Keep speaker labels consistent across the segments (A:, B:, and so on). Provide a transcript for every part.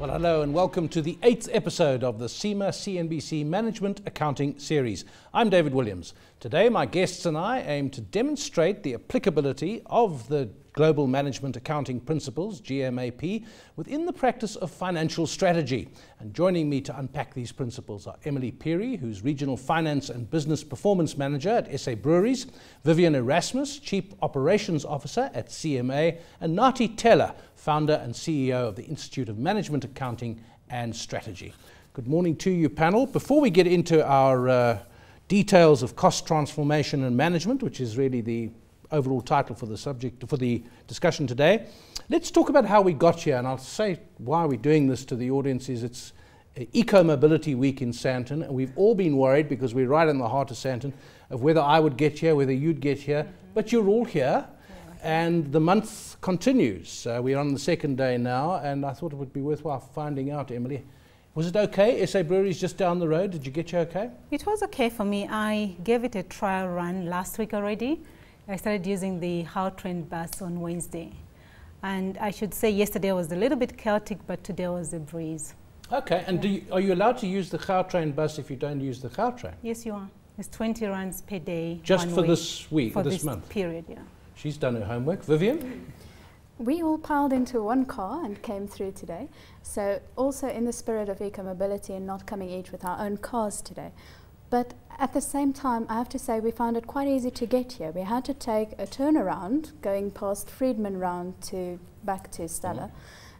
A: Well, hello and welcome to the eighth episode of the CIMA CNBC Management Accounting Series. I'm David Williams. Today, my guests and I aim to demonstrate the applicability of the Global Management Accounting Principles, GMAP, within the practice of financial strategy. And joining me to unpack these principles are Emily Phiri, who's Regional Finance and Business Performance Manager at SA Breweries, Vivien Erasmus, Chief Operations Officer at CMA, and Nathi Thela, founder and CEO of the Institute of Management Accounting and Strategy. Good morning to you, panel. Before we get into our uh, details of cost transformation and management, which is really the overall title for the subject for the discussion today. Let's talk about how we got here, and I'll say why we're doing this to the audience is it's Eco Mobility Week in Sandton, and we've all been worried because we're right in the heart of Sandton of whether I would get here, whether you'd get here, mm-hmm. but you're all here. And the month continues. Uh, we're on the second day now, and I thought it would be worthwhile finding out, Emily. Was it okay? SA Breweries just down the road. Did you get you okay?
B: It was okay for me. I gave it a trial run last week already. I started using the Gautrain bus on Wednesday. And I should say yesterday was a little bit chaotic, but today was a breeze.
A: Okay, and yeah. you, are you allowed to use the Gautrain bus if you don't use the Gautrain?
B: Yes, you are. It's 20 runs per day.
A: Just for week. this week,
B: for
A: this,
B: this
A: month?
B: period, yeah.
A: She's done her homework. Vivien?
C: We all piled into one car and came through today. So also in the spirit of eco-mobility and not coming each with our own cars today. But at the same time, I have to say we found it quite easy to get here. We had to take a turnaround going past Friedman Round to back to Stella. Mm.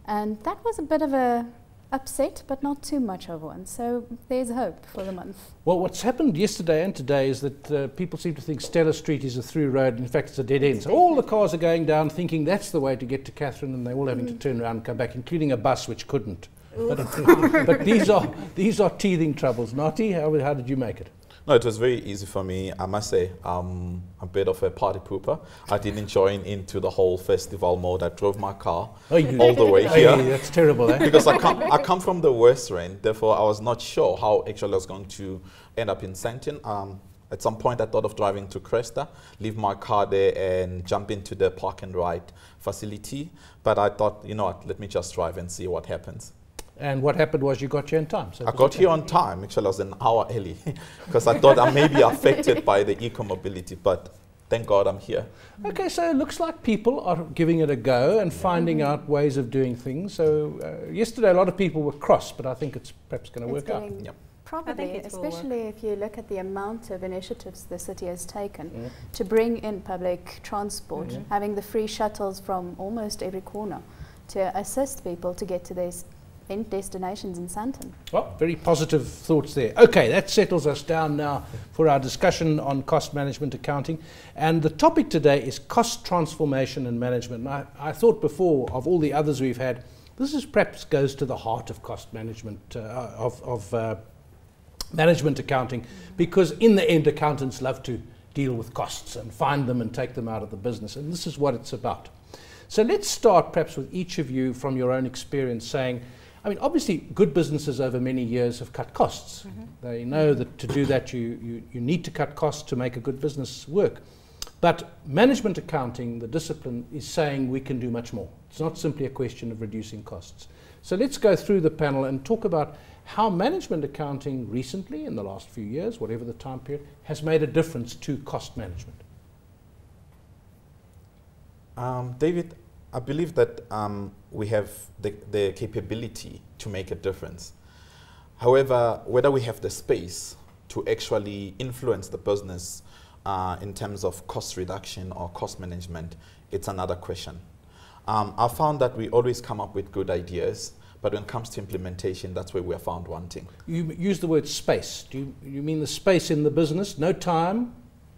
C: And that was a bit of a upset, but not too much of one. So there's hope for the month.
A: Well, what's happened yesterday and today is that uh, people seem to think Stella Street is a through road. In fact, it's a dead end. So all the cars are going down thinking that's the way to get to Catherine, and they're all having mm. to turn around and come back, including a bus which couldn't. But, but, these are these are teething troubles. Nathi, how, how did you make it?
D: No, it was very easy for me. I must say, I'm a bit of a party pooper. I didn't join into the whole festival mode. I drove my car oh, all the way here.
A: Oh, that's terrible, eh?
D: because I come, I come from the West Rand, therefore I was not sure how actually I was going to end up in Sandton. Um, at some point, I thought of driving to Cresta, leave my car there, and jump into the park and ride facility. But I thought, you know what, let me just drive and see what happens.
A: And what happened was you got here on time.
D: So I got here on time. Actually, I was an hour early because I thought I may be affected by the eco-mobility, but thank God I'm here.
A: Okay, so it looks like people are giving it a go and finding out ways of doing things. So uh, yesterday, a lot of people were cross, but I think it's perhaps going to work out.
C: Yep. Probably, especially if you look at the amount of initiatives the city has taken mm. to bring in public transport, mm. having the free shuttles from almost every corner to assist people to get to these in destinations in Sandton.
A: Well, very positive thoughts there. Okay, that settles us down now for our discussion on cost management accounting. And the topic today is cost transformation and management. And I, I thought before of all the others we've had, this is perhaps goes to the heart of cost management, uh, of, of uh, management accounting, because in the end, accountants love to deal with costs and find them and take them out of the business. And this is what it's about. So let's start perhaps with each of you from your own experience saying, I mean, obviously, good businesses over many years have cut costs. Mm-hmm. They know that to do that, you, you, you need to cut costs to make a good business work. But management accounting, the discipline, is saying we can do much more. It's not simply a question of reducing costs. So let's go through the panel and talk about how management accounting recently, in the last few years, whatever the time period, has made a difference to cost management.
D: Um, David, I believe that um, we have the, the capability to make a difference. However, whether we have the space to actually influence the business uh, in terms of cost reduction or cost management, it's another question. Um, I found that we always come up with good ideas, but when it comes to implementation, that's where we're found wanting.
A: You use the word space. Do you, you mean the space in the business? No time?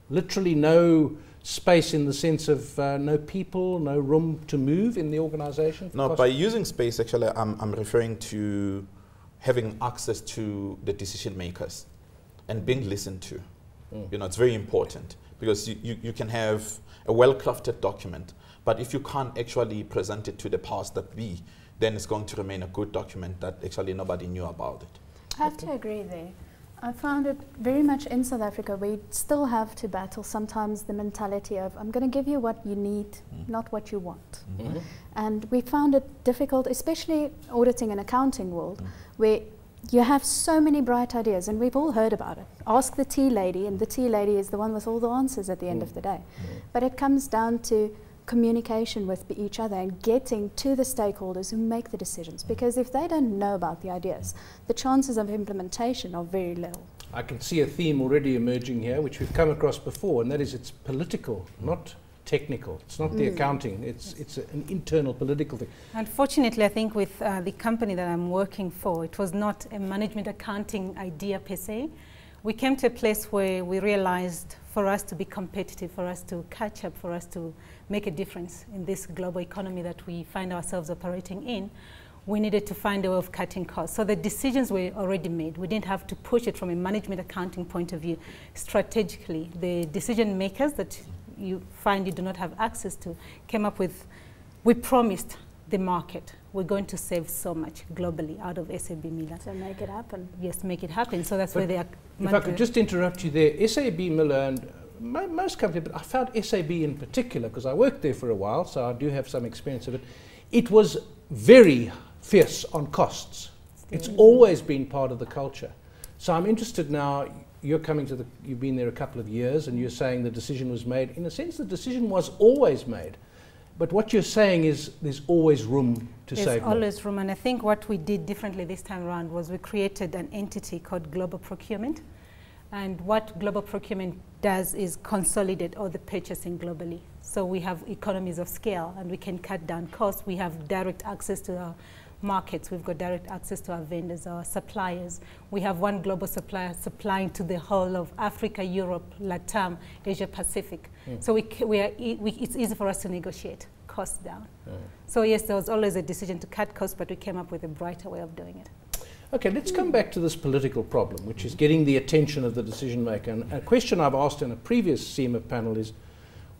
A: Literally no space in the sense of uh, no people, no room to move in the organization?
D: No, by using space, actually, I'm, I'm referring to having access to the decision makers and being listened to. Mm. You know, it's very important because you, you, you can have a well-crafted document, but if you can't actually present it to the powers that be, then it's going to remain a good document that actually nobody knew about it.
C: I have to agree there. I found it very much in South Africa. We still have to battle sometimes the mentality of, I'm going to give you what you need, mm. not what you want. Mm-hmm. And we found it difficult, especially auditing and accounting world, mm. where you have so many bright ideas, and we've all heard about it. Ask the tea lady, and the tea lady is the one with all the answers at the end mm. of the day. Mm. But it comes down to communication with each other and getting to the stakeholders who make the decisions. Because if they don't know about the ideas, the chances of implementation are very little.
A: I can see a theme already emerging here, which we've come across before, and that is it's political, not technical. It's not mm. the accounting. It's it's a, an internal political thing.
B: Unfortunately, I think with uh, the company that I'm working for, it was not a management accounting idea per se. We came to a place where we realized for us to be competitive, for us to catch up, for us to make a difference in this global economy that we find ourselves operating in, we needed to find a way of cutting costs. So the decisions were already made. We didn't have to push it from a management accounting point of view. Strategically, the decision makers that you find you do not have access to came up with, we promised the market we're going to save so much globally out of SAB Miller.
C: So make it happen.
B: Yes, make it happen. So that's but where they are.
A: If I could just interrupt you there, SAB Miller and most companies, but I found SAB in particular, because I worked there for a while, so I do have some experience of it, it was very fierce on costs. It's mm-hmm. always been part of the culture. So I'm interested now, you're coming to the, you've been there a couple of years, and you're saying the decision was made. In a sense, the decision was always made. But what you're saying is there's always room to
B: there's
A: save
B: There's always room, and I think what we did differently this time around was we created an entity called Global Procurement. And what global procurement does is consolidate all the purchasing globally. So we have economies of scale and we can cut down costs. We have direct access to our markets. We've got direct access to our vendors, our suppliers. We have one global supplier supplying to the whole of Africa, Europe, Latam, Asia Pacific. Mm. So we, we are e we, it's easy for us to negotiate costs down. Mm. So yes, there was always a decision to cut costs, but we came up with a brighter way of doing it.
A: Okay, let's come back to this political problem, which is getting the attention of the decision maker. And a question I've asked in a previous CIMA panel is,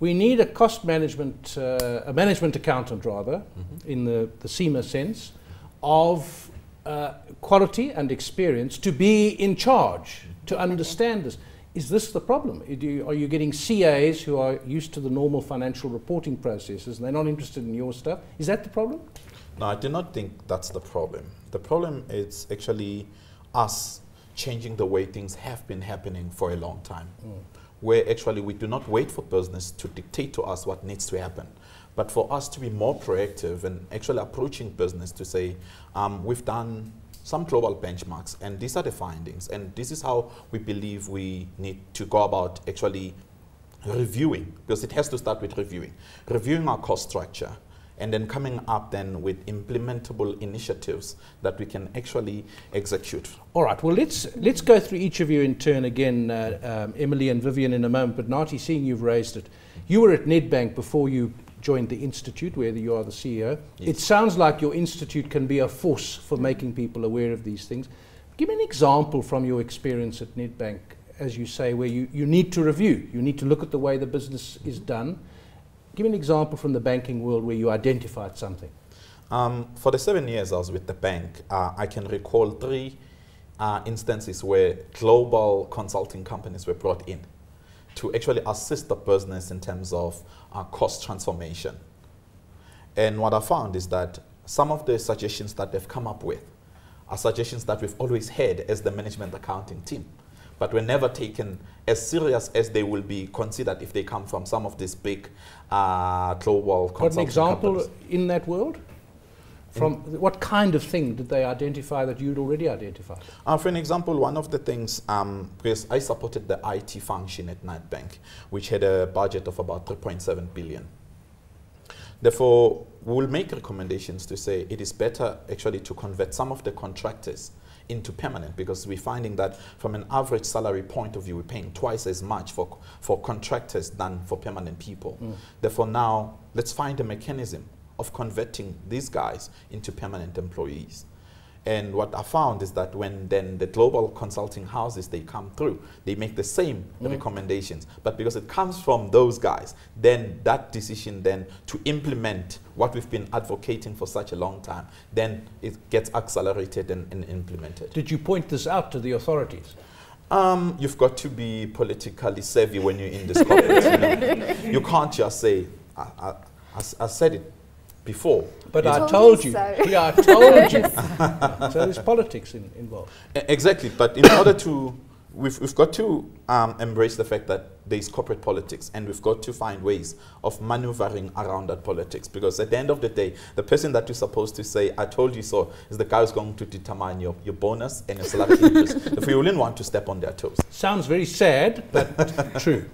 A: we need a cost management, uh, a management accountant rather, mm -hmm. in the, the CIMA sense, of uh, quality and experience to be in charge, to understand this. Is this the problem? You, are you getting CAs who are used to the normal financial reporting processes and they're not interested in your stuff? Is that the problem?
D: No, I do not think that's the problem. The problem is actually us changing the way things have been happening for a long time. Mm. Where actually we do not wait for business to dictate to us what needs to happen, but for us to be more proactive and actually approaching business to say, um, we've done some global benchmarks and these are the findings and this is how we believe we need to go about actually reviewing because it has to start with reviewing reviewing our cost structure and then coming up then with implementable initiatives that we can actually execute.
A: All right, well, let's, let's go through each of you in turn again, uh, um, Emily and Vivien in a moment, but Nathi, seeing you've raised it, you were at Nedbank before you joined the Institute, where you are the CEO. Yes. It sounds like your Institute can be a force for making people aware of these things. Give me an example from your experience at Nedbank, as you say, where you, you need to review, you need to look at the way the business is done, Give me an example from the banking world where you identified something.
D: Um, for the seven years I was with the bank, uh, I can recall three uh, instances where global consulting companies were brought in to actually assist the business in terms of uh, cost transformation. And what I found is that some of the suggestions that they've come up with are suggestions that we've always had as the management accounting team but were never taken as serious as they will be considered if they come from some of these big uh, global
A: Got an example companies. in that world? From what kind of thing did they identify that you'd already identified?
D: Uh, for an example, one of the things, um, because I supported the IT function at Nedbank, which had a budget of about 3.7 billion. Therefore, we will make recommendations to say it is better actually to convert some of the contractors into permanent because we're finding that from an average salary point of view, we're paying twice as much for, for contractors than for permanent people. Mm. Therefore, now let's find a mechanism of converting these guys into permanent employees. And what I found is that when then the global consulting houses, they come through, they make the same mm. recommendations. But because it comes from those guys, then that decision then to implement what we've been advocating for such a long time, then it gets accelerated and, and implemented.
A: Did you point this out to the authorities?
D: Um, you've got to be politically savvy when you're in this corporate. you, know? you can't just say, I, I, I, I said it before.
A: But
D: You
A: I
C: told
A: told
C: you
A: you.
C: so.
A: Yeah, I told you. so there's politics in, involved.
D: Exactly, but in order to, we've, we've got to um, embrace the fact that there is corporate politics and we've got to find ways of maneuvering around that politics because at the end of the day, the person that you're supposed to say, I told you so, is the guy who's going to determine your, your bonus and your salary increase. If you wouldn't want to step on their toes.
A: Sounds very sad, but true.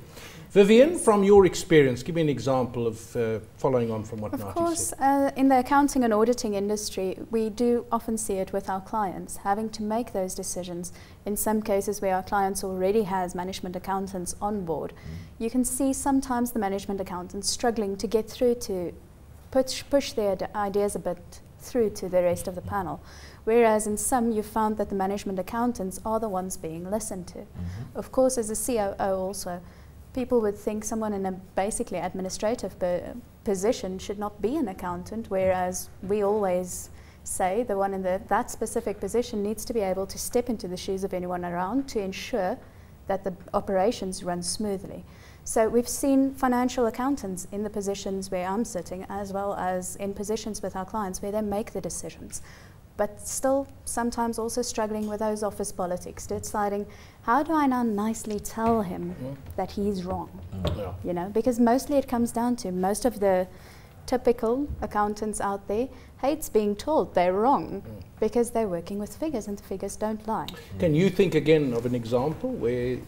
A: Vivien, from your experience, give me an example of uh, following on from what
C: Of
A: Nathi
C: course, uh, in the accounting and auditing industry, we do often see it with our clients having to make those decisions. In some cases where our clients already has management accountants on board, you can see sometimes the management accountants struggling to get through to push, push their d- ideas a bit through to the rest of the panel. Whereas in some, you found that the management accountants are the ones being listened to. Of course, as a COO also, people would think someone in a basically administrative po- position should not be an accountant, whereas we always say the one in the, that specific position needs to be able to step into the shoes of anyone around to ensure that the operations run smoothly. So we've seen financial accountants in the positions where I'm sitting, as well as in positions with our clients where they make the decisions. But still, sometimes also struggling with those office politics, deciding how do I now nicely tell him
A: Mm.
C: that he's wrong?
A: Yeah.
C: You know, because mostly it comes down to most of the typical accountants out there hates being told they're wrong
A: Mm.
C: because they're working with figures and the figures don't lie.
A: Can you think again of an example where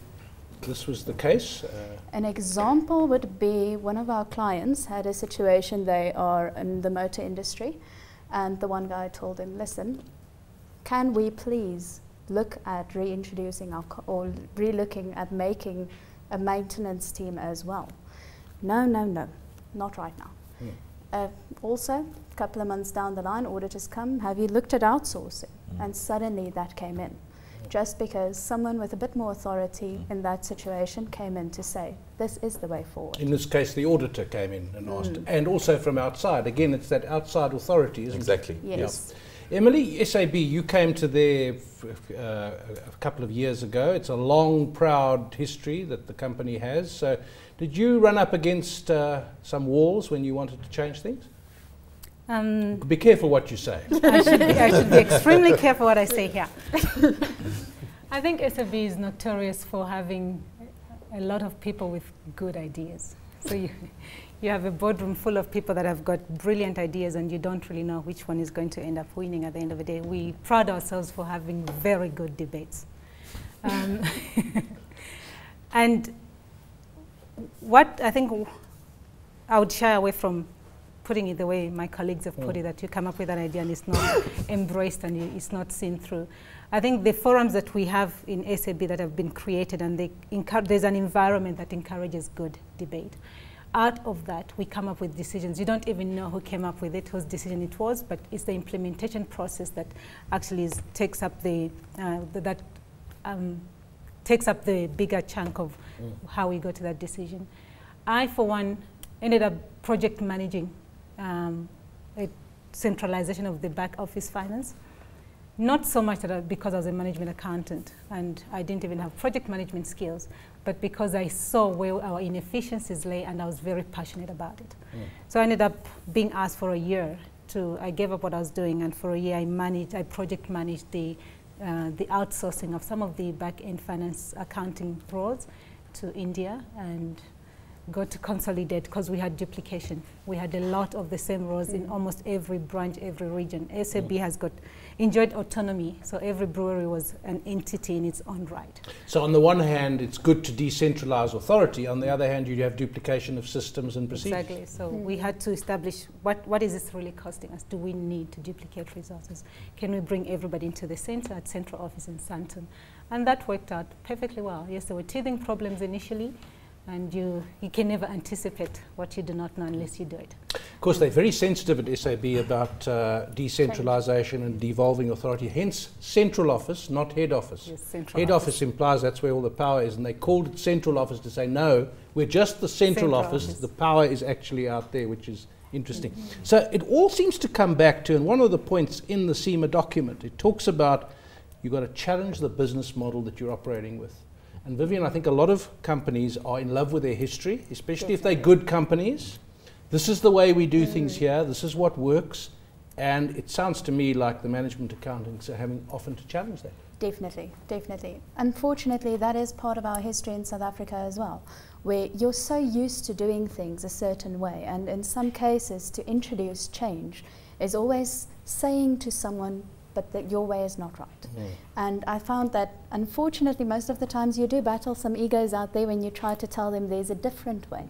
A: this was the case? Uh,
C: An example would be one of our clients had a situation, they are in the motor industry, and the one guy told him, listen, can we please look at reintroducing our, co- or re-looking at making a maintenance team as well? No, no, no, not right now.
A: Hmm.
C: Uh, also, a couple of months down the line, auditors come, have you looked at outsourcing? And suddenly that came in. Just because someone with a bit more authority in that situation came in to say, this is the way forward.
A: in this case, the auditor came in and asked,
C: Mm.
A: and also from outside. Again, it's that outside authority, isn't
D: Exactly.
C: Yes.
A: it? Emily, SAB, you came to there f- f- uh, a couple of years ago. It's a long, proud history that the company has. So, did you run up against uh, some walls when you wanted to change things?
B: Um,
A: Be careful what you say.
B: I, should be, I should be extremely careful what I say here. I think SAB is notorious for having a lot of people with good ideas. So you, you have a boardroom full of people that have got brilliant ideas and you don't really know which one is going to end up winning at the end of the day. We pride ourselves for having very good debates. Um, and what I think w- I would shy away from putting it the way my colleagues have put
A: Mm.
B: it, that you come up with an idea and it's not embraced and you, it's not seen through. I think the forums that we have in SAB that have been created and they there's an environment that encourages good debate. Out of that, we come up with decisions. You don't even know who came up with it, whose decision it was, but it's the implementation process that actually is, takes up the, uh, the that um, takes up the bigger chunk of how we got to that decision. I, for one, ended up project managing um, a centralization of the back office finance. Not so much that I, because I was a management accountant and I didn't even have project management skills, but because I saw where our inefficiencies lay and I was very passionate about it. So I ended up being asked for a year to, I gave up what I was doing and for a year I managed, I project managed the, uh, the outsourcing of some of the back-end finance accounting roles to India and got to consolidate because we had duplication. We had a lot of the same roles in mm. almost every branch, every region. SAB mm. has got enjoyed autonomy, so every brewery was an entity in its own right.
A: So, on the one hand, it's good to decentralize authority. On the other hand, you have duplication of systems and procedures.
B: Exactly. So mm. we had to establish what, what is this really costing us? Do we need to duplicate resources? Can we bring everybody into the center at central office in Sandton? And that worked out perfectly well. Yes, there were teething problems initially, and you, you can never anticipate what you do not know unless you do it.
A: Of course, they're very sensitive at SAB about uh, decentralization and devolving authority, hence central office, not head office.
B: Yes, central
A: Head office implies that's where all the power is, and they called it central office to say, no, we're just the central,
B: Central
A: office.
B: office.
A: the power is actually out there, which is interesting. So it all seems to come back to, and one of the points in the CIMA document, it talks about you've got to challenge the business model that you're operating with. And Vivien, I think a lot of companies are in love with their history, especially if they're good companies. This is the way we do mm. things here. This is what works. And it sounds to me like the management accountants are having often to challenge that.
C: Definitely, definitely. Unfortunately, that is part of our history in South Africa as well, where you're so used to doing things a certain way. And in some cases, to introduce change is always saying to someone, but that your way is not right. Mm. And I found that unfortunately, most of the times you do battle some egos out there when you try to tell them there's a different way.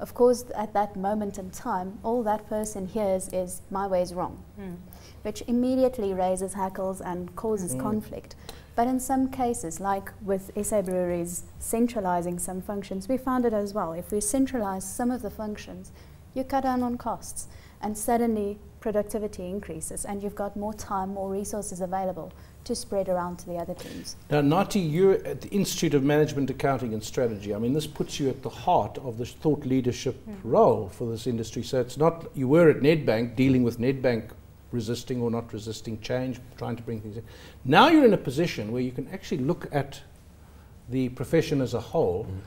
C: Of course, at that moment in time, all that person hears is my way is wrong, mm. which immediately raises hackles and causes mm. conflict. But in some cases, like with SA Breweries centralizing some functions, we found it as well. If we centralize some of the functions, you cut down on costs and suddenly productivity increases and you've got more time, more resources available to spread around to the other teams.
A: Now, Nathi, you're at the Institute of Management, Accounting and Strategy. I mean, this puts you at the heart of the thought leadership mm. role for this industry. So it's not, you were at Nedbank dealing with Nedbank resisting or not resisting change, trying to bring things in. Now you're in a position where you can actually look at the profession as a whole. Mm.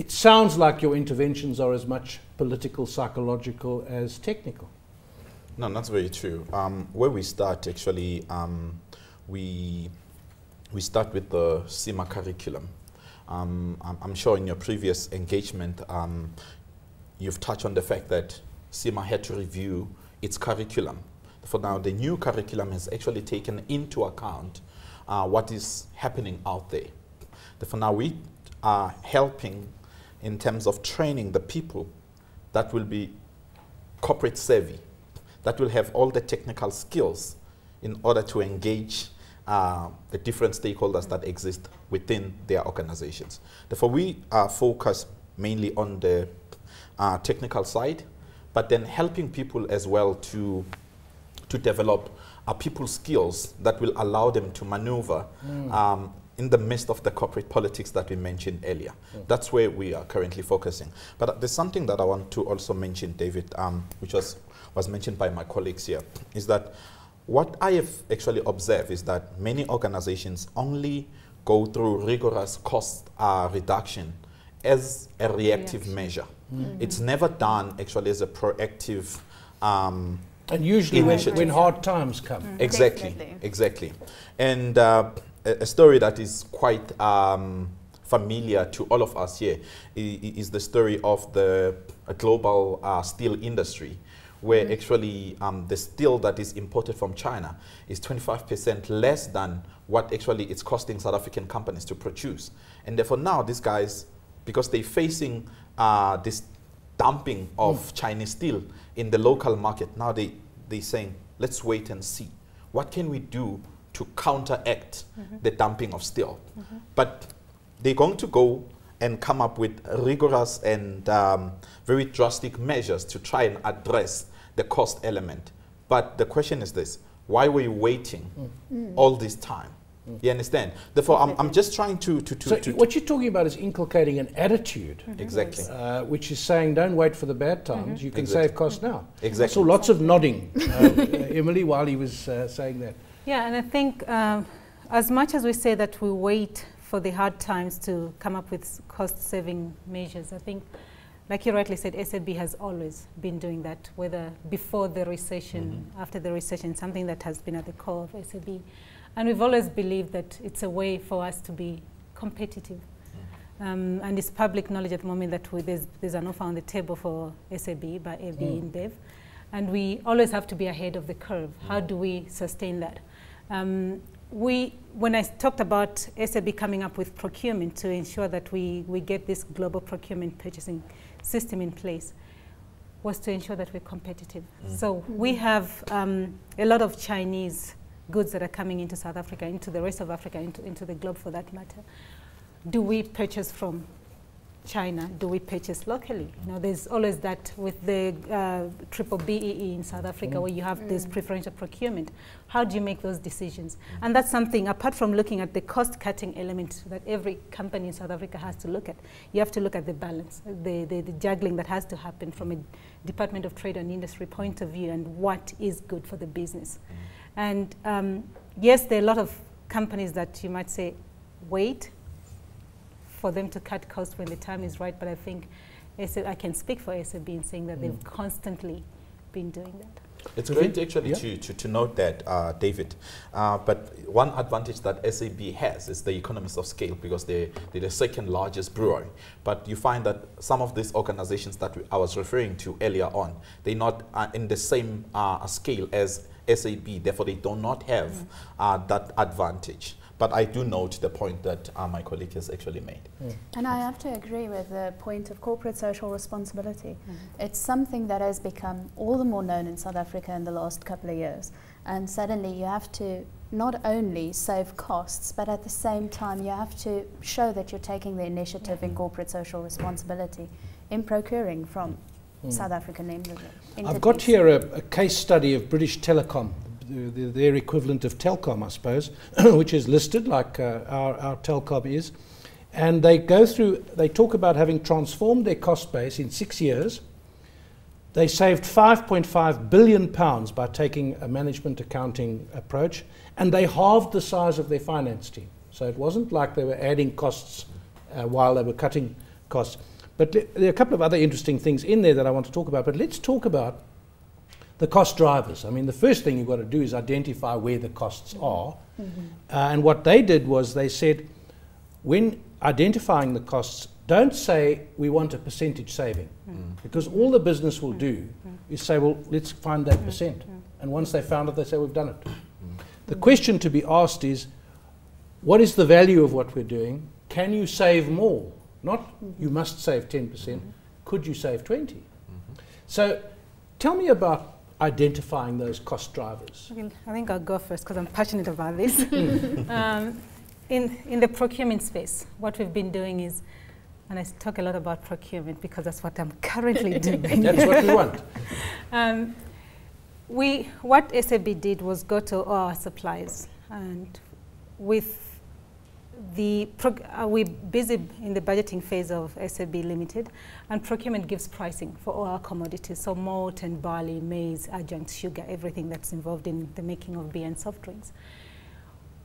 A: It sounds like your interventions are as much political, psychological as technical.
D: No, that's very true. Um, where we start, actually, um, we, we start with the CIMA curriculum. Um, I'm, sure in your previous engagement, um, you've touched on the fact that CIMA had to review its curriculum. For now, the new curriculum has actually taken into account uh, what is happening out there. For now, we are helping in terms of training the people that will be corporate savvy that will have all the technical skills in order to engage uh, the different stakeholders that exist within their organizations. Therefore, we are focused mainly on the uh, technical side, but then helping people as well to, to develop uh, people skills that will allow them to maneuver mm. um, in the midst of the corporate politics that we mentioned earlier. Mm. That's where we are currently focusing. But there's something that I want to also mention, David, um, which was was mentioned by my colleagues here, is that what I have actually observed is that many organizations only go through rigorous cost uh, reduction as a reactive yes. measure. Mm -hmm. It's never done actually as a proactive um,
A: and usually when, when, hard times come. Mm,
D: exactly, definitely. exactly. And uh, a, a, story that is quite um, familiar to all of us here is, is the story of the global uh, steel industry where mm -hmm. actually um, the steel that is imported from China is 25% less than what actually it's costing South African companies to produce. And therefore now these guys, because they're facing uh, this dumping of mm. Chinese steel in the local market, now they, they're saying, let's wait and see. What can we do to counteract mm -hmm. the dumping of steel? -hmm. But they're going to go and come up with rigorous and um, very drastic measures to try and address the cost element. But the question is this, why were you waiting mm. all this time? Mm. You understand? Therefore, I'm, I'm just trying to... to, to,
A: so
D: to
A: what you're talking about is inculcating an attitude.
D: Mm -hmm. Exactly.
A: Uh, which is saying, don't wait for the bad times, -hmm. you can exactly. save costs now.
D: Exactly.
A: So lots of nodding, uh, Emily, while he was uh, saying that.
B: Yeah, and I think um, as much as we say that we wait for the hard times to come up with cost-saving measures. I think, like you rightly said, SAB has always been doing that, whether before the recession, mm -hmm. after the recession, something that has been at the core of SAB. And we've always believed that it's a way for us to be competitive. Mm-hmm. Um, and it's public knowledge at the moment that we, there's, there's, an offer on the table for SAB by AB mm. InBev. And we always have to be ahead of the curve. Mm. How do we sustain that? Um, we, when I talked about SAB coming up with procurement to ensure that we, we get this global procurement purchasing system in place, was to ensure that we're competitive. Mm. So mm -hmm. we have um, a lot of Chinese goods that are coming into South Africa, into the rest of Africa, into, into the globe for that matter. Do we purchase from China do we purchase locally? You know, there's always that with the uh, triple BEE in South Africa mm. where you have mm. this preferential procurement. How do you make those decisions? And that's something, apart from looking at the cost-cutting element that every company in South Africa has to look at, you have to look at the balance, the, the, the juggling that has to happen from a Department of Trade and Industry point of view and what is good for the business. Mm. And um, yes, there are a lot of companies that you might say wait for them to cut costs when the time is right, but I think I can speak for SAB in saying that mm. they've constantly been doing that.
D: It's great actually yeah. to, to, to, note that, uh, David. Uh, but one advantage that SAB has is the economies of scale because they, they're the second largest brewery. But you find that some of these organizations that I was referring to earlier on, they're not uh, in the same uh, scale as SAB, therefore they do not have mm. that advantage. But I do note the point that uh, my colleague has actually made.
C: Mm. And I have to agree with the point of corporate social responsibility. Mm. It's something that has become all the more known in South Africa in the last couple of years. And suddenly you have to not only save costs, but at the same time you have to show that you're taking the initiative in corporate social responsibility in procuring from mm. South African entities.
A: I've got here a, a case study of British Telecom the, their equivalent of Telkom, I suppose, which is listed like uh, our, our is. And they go through, they talk about having transformed their cost base in six years. They saved 5.5 billion pounds by taking a management accounting approach, and they halved the size of their finance team. So it wasn't like they were adding costs uh, while they were cutting costs. But there are a couple of other interesting things in there that I want to talk about. But let's talk about the cost drivers. I mean, the first thing you've got to do is identify where the costs are. Mm-hmm. Uh, and what they did was they said, when identifying the costs, don't say we want a percentage saving. Mm. Because all the business will do mm. is say, well, let's find that percent. And once they found it, they say, we've done it. The question to be asked is, what is the value of what we're doing? Can you save more? Not mm-hmm. you must save 10%. Mm-hmm. Could you save 20? Mm-hmm. So tell me about identifying those cost drivers?
B: I think I'll go first because I'm passionate about this. um, in, in the procurement space, what we've been doing is, and I talk a lot about procurement because that's what I'm currently doing.
A: that's what we want.
B: Um, we, what SAB did was go to all our suppliers and with the uh, we're busy in the budgeting phase of SAB Limited, and procurement gives pricing for all our commodities, so malt and barley, maize, adjunct, sugar, everything that's involved in the making of beer and soft drinks.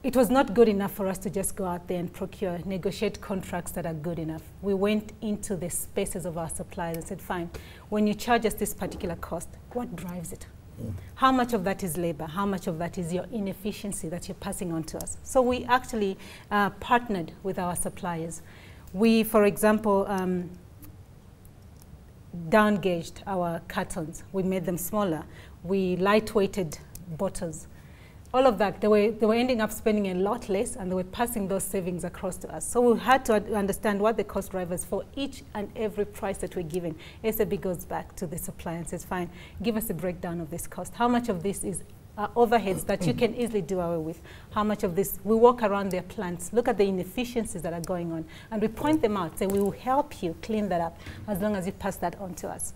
B: It was not good enough for us to just go out there and procure, negotiate contracts that are good enough. We went into the spaces of our suppliers and said, fine, when you charge us this particular cost, what drives it? How much of that is labor? How much of that is your inefficiency that you're passing on to us? So we actually uh, partnered with our suppliers. We, for example, um, down-gauged our cartons. We made them smaller. We lightweighted bottles all of that, they were, they were ending up spending a lot less and they were passing those savings across to us. So we had to understand what the cost drivers for each and every price that we're given. SAB goes back to the supplier and says, fine, give us a breakdown of this cost. How much of this is uh, overheads that you can easily do away with. How much of this, we walk around their plants, look at the inefficiencies that are going on, and we point them out, say we will help you clean that up as long as you pass that on to us.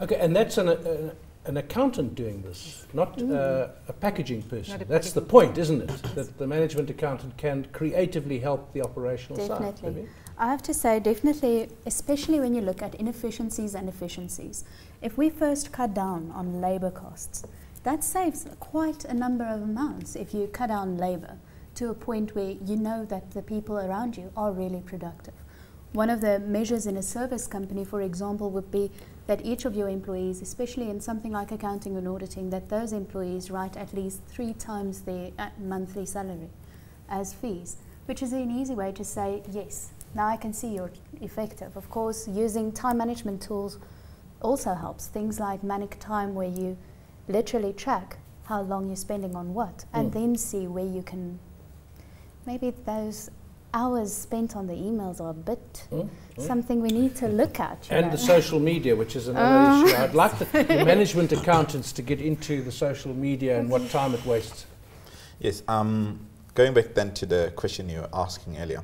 A: Okay, and that's an, uh, an accountant doing this, not mm. uh, a packaging person. A That's packaging the point, isn't it? that the management accountant can creatively help the operational
C: definitely.
A: side. Definitely.
C: I have to say, definitely, especially when you look at inefficiencies and efficiencies, if we first cut down on labor costs, that saves quite a number of amounts if you cut down labor to a point where you know that the people around you are really productive. One of the measures in a service company, for example, would be that each of your employees, especially in something like accounting and auditing, that those employees write at least three times their uh, monthly salary as fees, which is an easy way to say, yes, now I can see you're effective. Of course, using time management tools also helps. Things like ManicTime, where you literally track how long you're spending on what, and mm. then see where you can maybe those hours spent on the emails are a bit mm, mm. something we need to look at.
A: And know. the social media, which is another uh. issue. I'd like the, the, management accountants to get into the social media and what time it wastes.
D: Yes, um, going back then to the question you were asking earlier,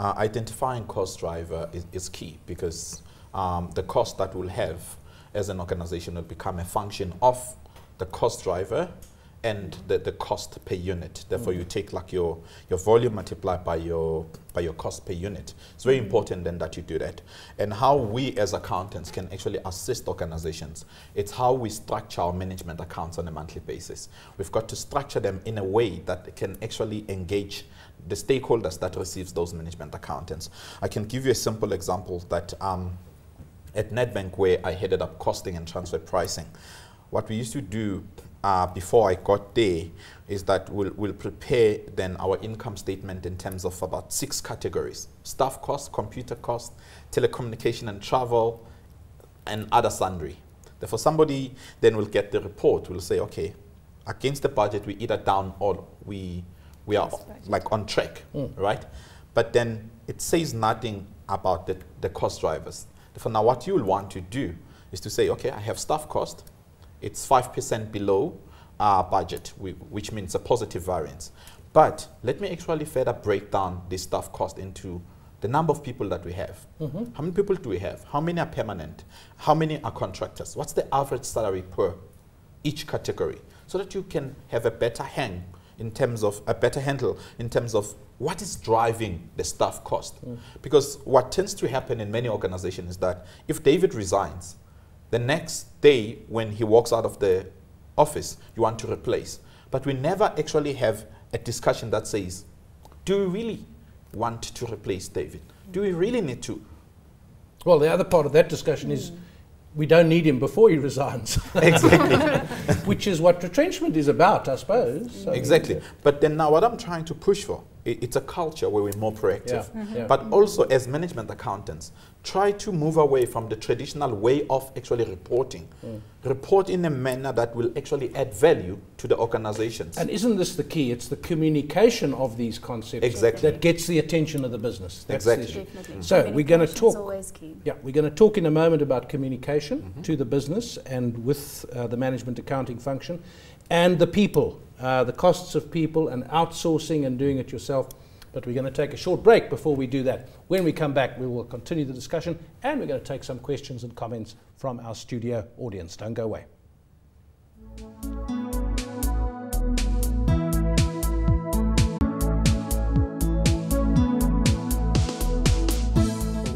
D: uh, identifying cost driver is, is key because um, the cost that we'll have as an organization will become a function of the cost driver and the, the cost per unit. Therefore, you take like your, your volume multiplied by your, by your cost per unit. It's very important then that you do that. And how we as accountants can actually assist organizations, it's how we structure our management accounts on a monthly basis. We've got to structure them in a way that can actually engage the stakeholders that receives those management accountants. I can give you a simple example that um, at Nedbank where I headed up costing and transfer pricing, what we used to do uh, before I got there is that we'll, we'll prepare then our income statement in terms of about six categories. Staff cost, computer cost, telecommunication and travel, and other sundry. Therefore, somebody then will get the report, will say, okay, against the budget, we either down or we, we are like on track, mm. right? But then it says nothing about the, the cost drivers. Therefore, now what you will want to do is to say, okay, I have staff cost, it's 5% below our budget, which means a positive variance. But let me actually further break down this staff cost into the number of people that we have. Mm -hmm. How many people do we have? How many are permanent? How many are contractors? What's the average salary per each category? So that you can have a better hang in terms of a better handle in terms of what is driving the staff cost. Mm. Because what tends to happen in many organizations is that if David resigns, the next day, when he walks out of the office, you want to replace. But we never actually have a discussion that says, do we really want to replace David? Do we really need to?
A: Well, the other part of that discussion mm. is we don't need him before he resigns.
D: exactly.
A: Which is what retrenchment is about, I suppose.
D: So exactly. But then now what I'm trying to push for, it's a culture where we're more proactive. Yeah. Mm -hmm. But also as management accountants, try to move away from the traditional way of actually reporting. Mm. Report in a manner that will actually add value to the organizations.
A: And isn't this the key? It's the communication of these concepts
D: exactly.
A: that gets the attention of the business.
D: That's exactly.
A: The so we're going to talk. Always key. Yeah, we're going to talk in a moment about communication mm -hmm. to the business and with uh, the management accounting function, and the people, uh, the costs of people, and outsourcing and doing it yourself. But we're going to take a short break before we do that. When we come back, we will continue the discussion and we're going to take some questions and comments from our studio audience. Don't go away.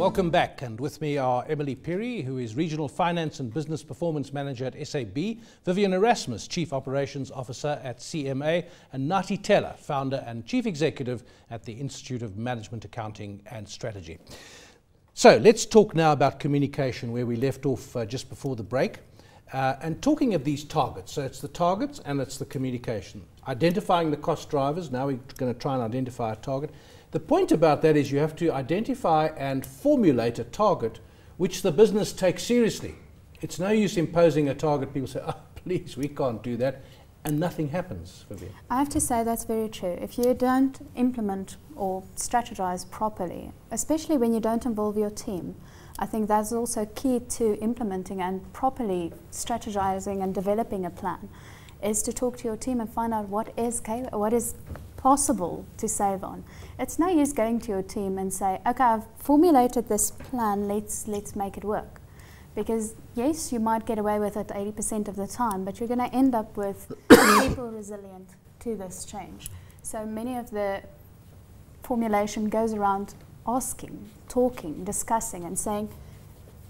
A: Welcome back, and with me are Emily Phiri, who is Regional Finance and Business Performance Manager at SAB, Vivien Erasmus, Chief Operations Officer at CMA, and Nathi Thela, Founder and Chief Executive at the Institute of Management Accounting and Strategy. So let's talk now about communication, where we left off uh, just before the break. Uh, and talking of these targets, so it's the targets and it's the communication. Identifying the cost drivers, now we're going to try and identify a target. The point about that is you have to identify and formulate a target which the business takes seriously. It's no use imposing a target, people say, oh, please, we can't do that, and nothing happens, Vivien.
C: I have to say that's very true. If you don't implement or strategize properly, especially when you don't involve your team, I think that's also key to implementing and properly strategizing and developing a plan is to talk to your team and find out what is what is possible to save on. It's no use going to your team and say, okay, I've formulated this plan, let's, let's make it work. Because yes, you might get away with it 80% of the time, but you're going to end up with people resilient to this change. So many of the formulation goes around asking, talking, discussing, and saying,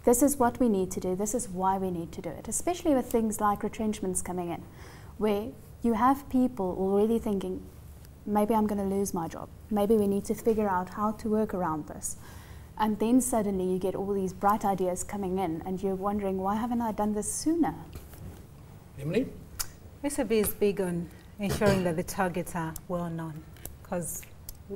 C: this is what we need to do, this is why we need to do it, especially with things like retrenchments coming in, where you have people already thinking, maybe I'm going to lose my job. Maybe we need to figure out how to work around this. And then suddenly you get all these bright ideas coming in, and you're wondering, why haven't I done this sooner?
A: Emily?
B: SAB is big on ensuring that the targets are well known because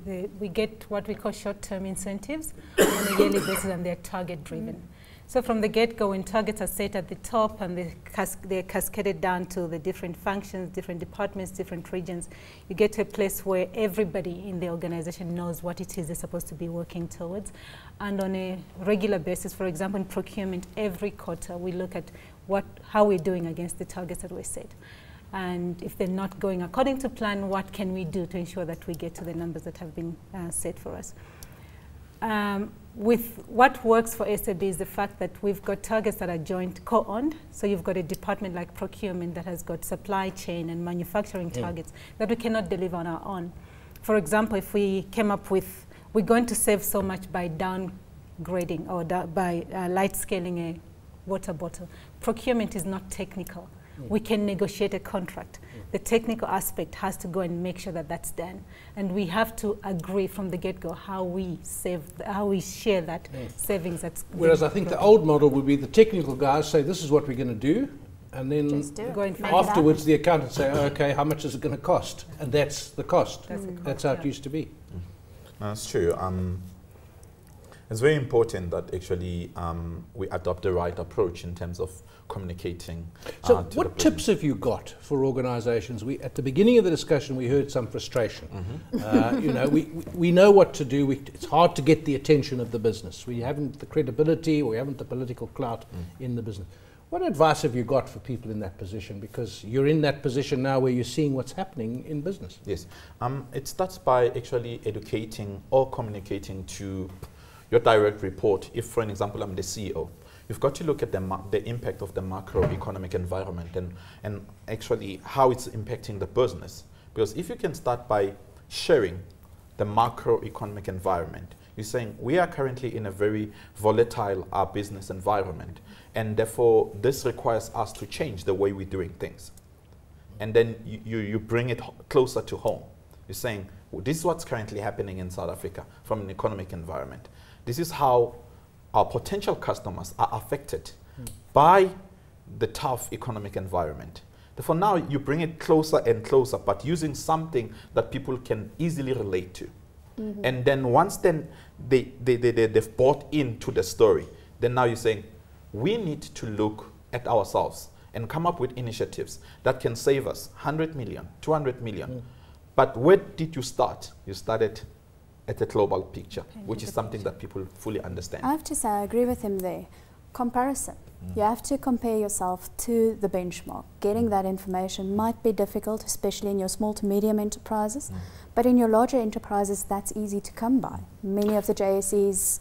B: we get what we call short term incentives on a yearly basis, and they're target driven. Mm. So from the get-go, when targets are set at the top and they cas they're cascaded down to the different functions, different departments, different regions, you get to a place where everybody in the organization knows what it is they're supposed to be working towards. And on a regular basis, for example, in procurement, every quarter we look at what, how we're doing against the targets that we set. And if they're not going according to plan, what can we do to ensure that we get to the numbers that have been uh, set for us? Um, with what works for SAB is the fact that we've got targets that are joint co-owned. So you've got a department like procurement that has got supply chain and manufacturing mm. targets that we cannot deliver on our own. For example, if we came up with, we're going to save so much by downgrading or da by uh, light scaling a water bottle. Procurement is not technical. Mm. We can negotiate a contract the technical aspect has to go and make sure that that's done. And we have to agree from the get-go how we save, how we share that mm. savings. That's
A: Whereas I think the old model would be the technical guys say, this is what we're going to do, and then afterwards the accountant say, oh, okay, how much is it going to cost? And that's the cost. That's, mm. that's how it used to be. Mm.
D: That's true. Um, it's very important that actually um, we adopt the right approach in terms of communicating.
A: So, uh, what tips have you got for organisations? We at the beginning of the discussion we heard some frustration. Mm-hmm. Uh, you know, we, we know what to do. We, it's hard to get the attention of the business. We haven't the credibility, or we haven't the political clout mm. in the business. What advice have you got for people in that position? Because you're in that position now where you're seeing what's happening in business.
D: Yes, um, it starts by actually educating or communicating to your direct report. If, for an example, I'm the CEO You've got to look at the, the impact of the macroeconomic environment and, and actually how it's impacting the business. Because if you can start by sharing the macroeconomic environment, you're saying we are currently in a very volatile uh, business environment, and therefore this requires us to change the way we're doing things. And then you, you, you bring it closer to home. You're saying this is what's currently happening in South Africa from an economic environment. This is how our potential customers are affected mm. by the tough economic environment. Therefore, now you bring it closer and closer, but using something that people can easily relate to. Mm -hmm. And then once then they, they, they, they, they've bought into the story, then now you're saying, we need to look at ourselves and come up with initiatives that can save us 100 million, 200 million. Mm. But where did you start? You started at a global picture, which is something picture. that people fully understand.
C: I have to say, I agree with him there. Comparison. Mm. You have to compare yourself to the benchmark. Getting mm. that information might be difficult, especially in your small to medium enterprises, mm. but in your larger enterprises, that's easy to come by. Many of the JSEs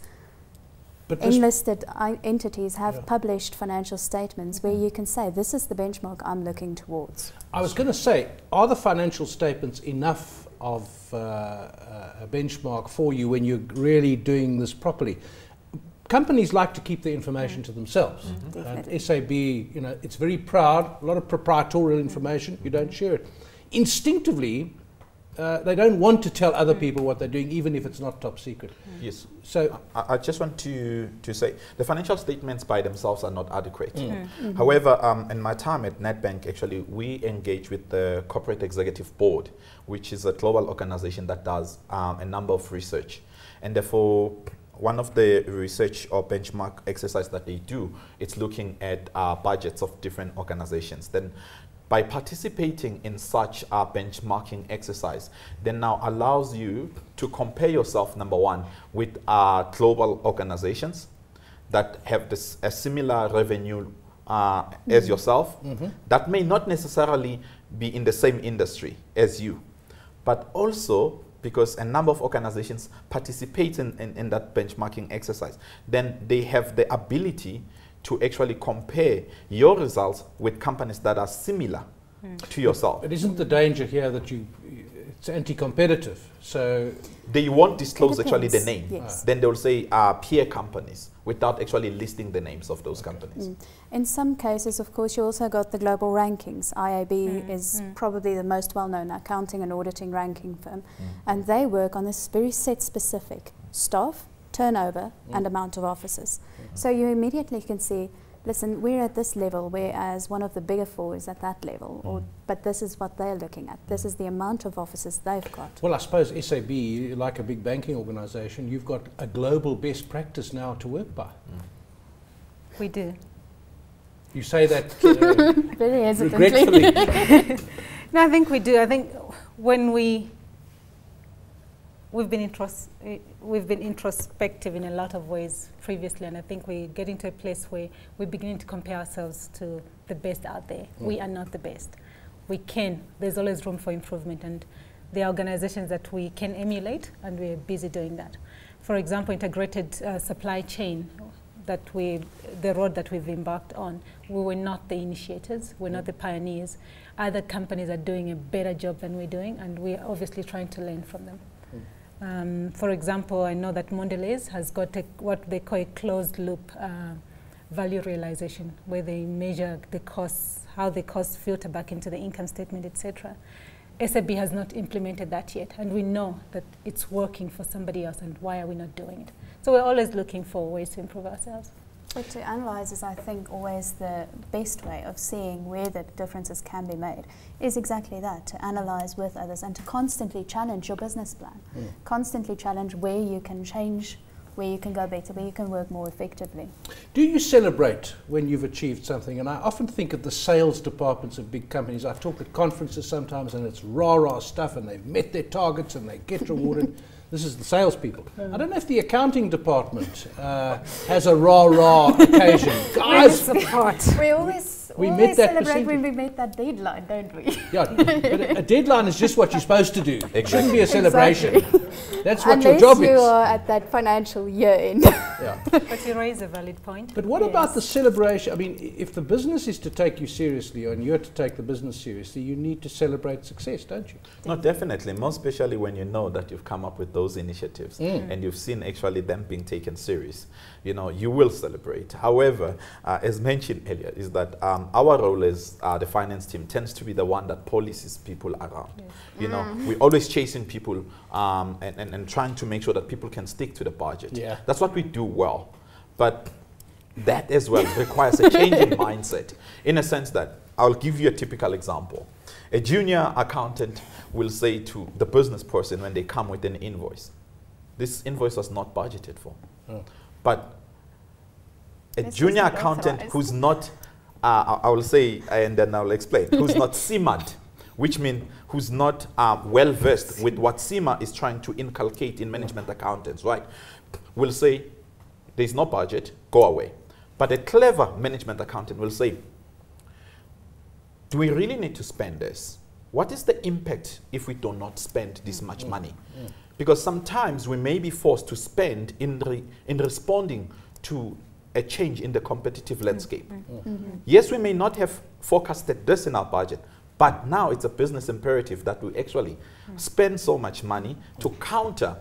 C: but enlisted entities have yeah. published financial statements where you can say, this is the benchmark I'm looking towards.
A: I was going to say, are the financial statements enough of uh, a benchmark for you when you're really doing this properly? Companies like to keep the information mm. to themselves. Mm -hmm. And SAB, you know, it's very proud, a lot of proprietary information, you don't share it. Instinctively, uh, they don't want to tell other people what they're doing, even if it's not top secret.
D: Yes. So I, I, just want to, to say the financial statements by themselves are not adequate. Mm. Mm -hmm. However, um, in my time at Nedbank, actually, we engage with the Corporate Executive Board, which is a global organization that does um, a number of research. And therefore, one of the research or benchmark exercise that they do, it's looking at uh, budgets of different organizations. Then by participating in such a benchmarking exercise, then now allows you to compare yourself, number one, with uh, global organizations that have this, a similar revenue uh, mm -hmm. as yourself, mm -hmm. that may not necessarily be in the same industry as you, but also because a number of organizations participate in, in, in that benchmarking exercise, then they have the ability to actually compare your results with companies that are similar mm. to yourself.
A: It isn't the danger here that you it's anti-competitive. So
D: they won't disclose actually the name. Yes. Then they will say uh, peer companies without actually listing the names of those okay. companies. Mm.
C: In some cases, of course, you also got the global rankings. IAB mm. is mm. probably the most well-known accounting and auditing ranking firm, mm. and they work on this very set specific staff, turnover, mm. and amount of offices. -hmm. So you immediately can see listen, we're at this level, whereas one of the bigger four is at that level. Mm. Or, but this is what they're looking at. This is the amount of offices they've got.
A: Well, I suppose SAB, like a big banking organisation, you've got a global best practice now to work by. Mm.
B: We do.
A: You say that uh,
C: very hesitantly.
B: no, I think we do. I think when we we've been intros we've been introspective in a lot of ways previously, and I think we're getting to a place where we're beginning to compare ourselves to the best out there. Mm. We are not the best. We can. There's always room for improvement, and there are organizations that we can emulate, and we're busy doing that. for example, integrated uh, supply chain that we, the road that we've embarked on, we were not the initiators, we're not the pioneers. Other companies are doing a better job than we're doing, and we're obviously trying to learn from them. Um, for example, I know that Mondelez has got a, what they call a closed loop uh, value realization, where they measure the costs, how the costs filter back into the income statement, etc. SAB has not implemented that yet, and we know that it's working for somebody else, and why are we not doing it? So we're always looking for ways to improve ourselves.
C: But to analyze is, I think, always the best way of seeing where the differences can be made is exactly that to analyze with others and to constantly challenge your business plan. Mm. Constantly challenge where you can change, where you can go better, where you can work more effectively.
A: Do you celebrate when you've achieved something? And I often think of the sales departments of big companies. I talk at conferences sometimes and it's rah rah stuff and they've met their targets and they get rewarded. This is the salespeople. I don't know if the accounting department uh, has a rah rah occasion.
C: Guys, we always
A: we
C: met that celebrate when we meet that deadline, don't we?
A: Yeah, but a, a deadline is just what you're supposed to do. Exactly. It shouldn't be a celebration. Exactly. That's what
C: Unless
A: your job
C: you
A: is.
C: you are at that financial year end. yeah.
B: But you raise a valid point.
A: But what yes. about the celebration? I mean, if the business is to take you seriously and you're to take the business seriously, you need to celebrate success, don't you?
D: No, definitely. Most especially when you know that you've come up with those initiatives mm. and you've seen actually them being taken serious. You know, you will celebrate. However, uh, as mentioned earlier, is that um, our role as uh, the finance team tends to be the one that policies people around. Yes. You mm. know, we're always chasing people um, and, and, and trying to make sure that people can stick to the budget.
A: Yeah.
D: That's what we do well. But that as well requires a change in mindset in a sense that I'll give you a typical example. A junior accountant will say to the business person when they come with an invoice, this invoice was not budgeted for. Oh. But a this junior accountant who's not uh, I will say, and then I'll explain, who's not CIMAD, which means who's not um, well versed with what CIMA is trying to inculcate in management accountants, right? Will say, there's no budget, go away. But a clever management accountant will say, do we really need to spend this? What is the impact if we do not spend this much mm. money? Mm. Because sometimes we may be forced to spend in, re in responding to a change in the competitive mm. landscape. Mm -hmm. Yes, we may not have forecasted this in our budget, but now it's a business imperative that we actually mm. spend so much money to counter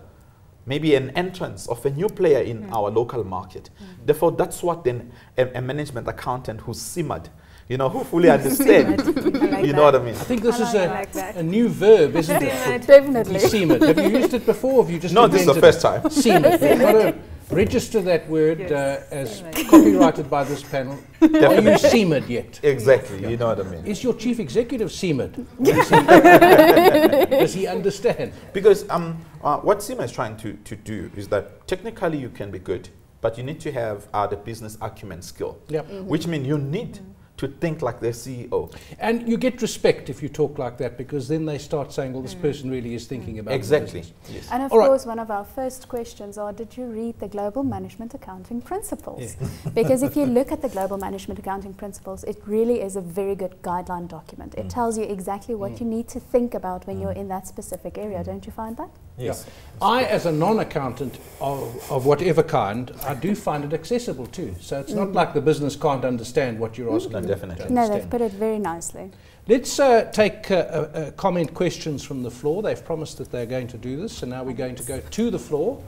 D: maybe an entrance of a new player in mm. our local market. Mm. Therefore, that's what then a, a, management accountant who's simmered, you know, who fully understand. like you know what I mean?
A: I think this I is like a, a, new verb, isn't
C: it? Definitely.
A: Simmered. Have you used it before? Have you just
D: No, this is the first time.
A: Simmered register that word yes. uh, as copyrighted by this panel. Are you CIMAD yet?
D: Exactly, yeah. you know what I mean.
A: Is your chief executive CIMAD? Does he understand?
D: Because um, uh, what CIMA is trying to, to do is that technically you can be good, but you need to have uh, the business acumen skill,
A: yep. Mm
D: -hmm. which means you need mm -hmm to think like their CEO.
A: And you get respect if you talk like that because then they start saying, well, this mm. person really is thinking mm. about
D: Exactly. Yes.
C: And of All course, right. one of our first questions are, did you read the Global Management Accounting Principles? Yeah. because if you look at the Global Management Accounting Principles, it really is a very good guideline document. It mm. tells you exactly what mm. you need to think about when you're mm. in that specific area. Mm. Don't you find that?
A: Yes. Yeah. I, as a non-accountant of, of whatever kind, I do find it accessible too. So it's not like the business can't understand what you're asking
D: definitely.
C: No, they've put it very nicely.
A: Let's uh, take uh, uh, comment questions from the floor. They've promised that they're going to do this, so now we're going to go to the floor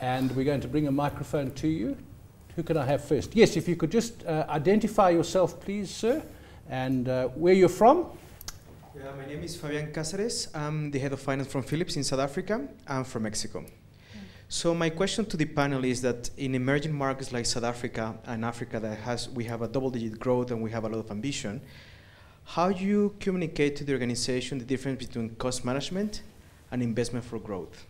A: and we're going to bring a microphone to you. Who can I have first? Yes, if you could just uh, identify yourself, please, sir, and uh, where you're from.
E: Yeah, my name is Fabian Cáceres. I'm the head of finance from Philips in South Africa. I'm from Mexico. So my question to the panel is that in emerging markets like South Africa and Africa that has we have a double-digit growth and we have a lot of ambition, how do you communicate to the organization the difference between cost management and investment for growth?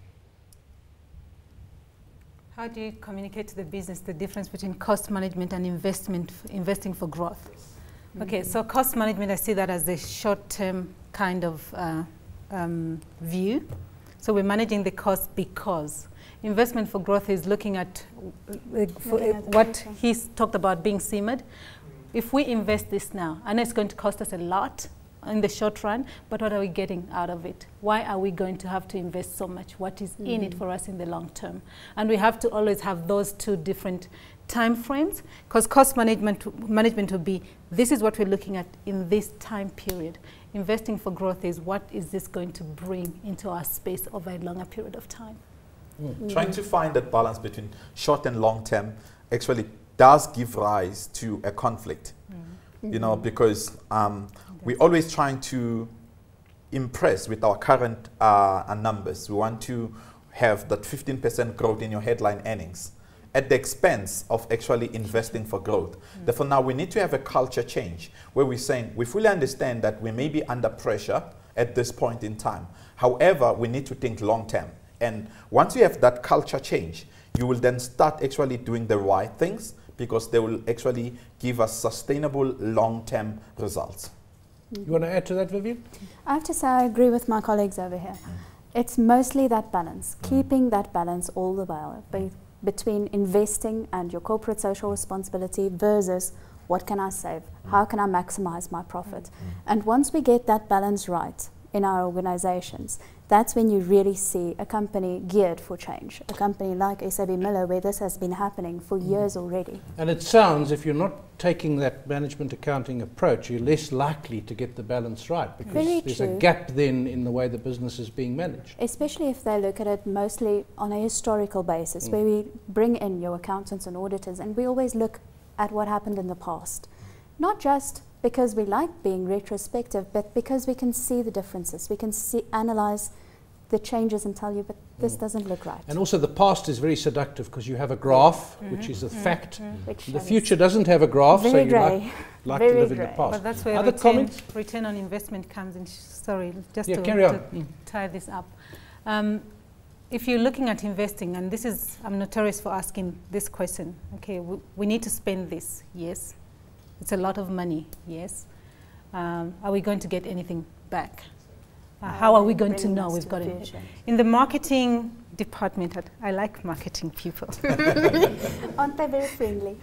B: How do you communicate to the business the difference between cost management and investment, investing for growth? Mm-hmm. Okay, so cost management, I see that as the short-term kind of uh, um, view. So we're managing the cost because investment for growth is looking at, uh, what he's talked about being CIMAD. If we invest this now, I know it's going to cost us a lot, in the short run, but what are we getting out of it? Why are we going to have to invest so much? What is mm. in it mm. for us in the long term? And we have to always have those two different time frames because cost management, management will be this is what we're looking at in this time period. Investing for growth is what is this going to bring into our space over a longer period of time.
D: Mm. Mm. Trying to find that balance between short and long term actually does give rise to a conflict. Mm. You know, because um, we're always trying to impress with our current uh, numbers. We want to have that 15% growth in your headline earnings at the expense of actually investing for growth. Mm. Therefore, now we need to have a culture change where we're saying we fully understand that we may be under pressure at this point in time. However, we need to think long term. And once you have that culture change, you will then start actually doing the right things because they will actually give us sustainable long term results.
A: You want to add to that, Vivien?
C: I have to say, I agree with my colleagues over here. Mm. It's mostly that balance, mm. keeping that balance all the while between investing and your corporate social responsibility versus what can I save? Mm. How can I maximize my profit? Mm. And once we get that balance right in our organizations, that's when you really see a company geared for change. A company like SAB Miller, where this has been happening for mm. years already.
A: And it sounds, if you're not taking that management accounting approach, you're less likely to get the balance right because
C: Very
A: there's
C: true.
A: a gap then in the way the business is being managed.
C: Especially if they look at it mostly on a historical basis, mm. where we bring in your accountants and auditors and we always look at what happened in the past. Not just because we like being retrospective, but because we can see the differences. We can see, analyze the changes and tell you, but this mm. doesn't look right.
A: And also the past is very seductive because you have a graph, mm -hmm. which is a mm-hmm. fact. -hmm. The future doesn't have a graph,
C: very
A: so you like, like to live gray. in the past.
B: But that's where Other return, comments? return on investment comes in. Sorry, just
A: yeah,
B: to,
A: to
B: mm. tie this up. Um, if you're looking at investing, and this is, I'm notorious for asking this question, okay, we, we need to spend this, yes. It's a lot of money, yes. Um, are we going to get anything back? Uh, how are we going to know we've got it? In the marketing department, I like marketing people.
C: Aren't they very friendly?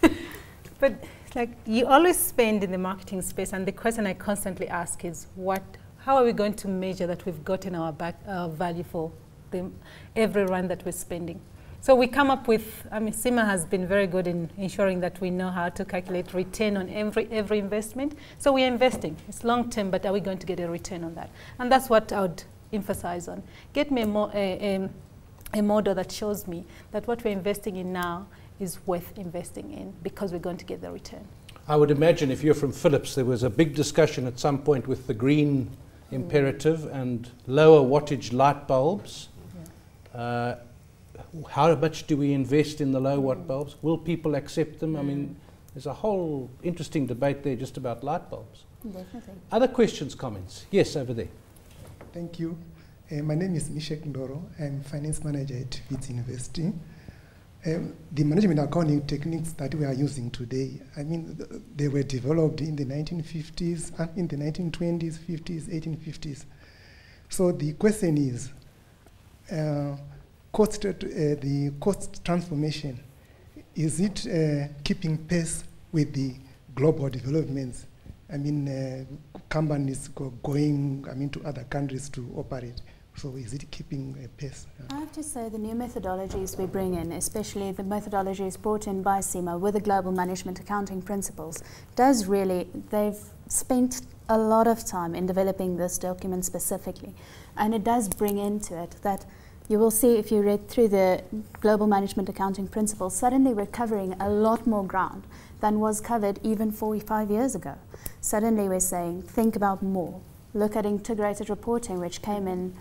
B: but like you always spend in the marketing space, and the question I constantly ask is, what? How are we going to measure that we've gotten our back, uh, value for the, every run that we're spending? So we come up with, I mean, CIMA has been very good in ensuring that we know how to calculate return on every, every investment. So we're investing. It's long term, but are we going to get a return on that? And that's what I would emphasize on. Get me a, mo a, a, a model that shows me that what we're investing in now is worth investing in because we're going to get the return.
A: I would imagine if you're from Philips, there was a big discussion at some point with the green imperative mm. and lower wattage light bulbs. Yeah. Uh, how much do we invest in the low watt bulbs? Will people accept them? I mean, there's a whole interesting debate there just about light bulbs.
C: Definitely.
A: Other questions, comments? Yes, over there.
F: Thank you. Uh, my name is Mishek Ndoro. I'm finance manager at Wits University. Um, the management accounting techniques that we are using today, I mean, th they were developed in the 1950s, uh, in the 1920s, 50s, 1850s. So the question is, uh, cost, uh, the cost transformation, is it uh, keeping pace with the global developments? I mean, uh, companies go going, I mean, to other countries to operate. So is it keeping a pace?
C: I have to say the new methodologies we bring in, especially the methodologies brought in by CIMA with the global management accounting principles, does really, they've spent a lot of time in developing this document specifically. And it does bring into it that you will see if you read through the global management accounting principles, suddenly we're covering a lot more ground than was covered even 45 years ago. Suddenly we're saying, think about more. Look at integrated reporting, which came in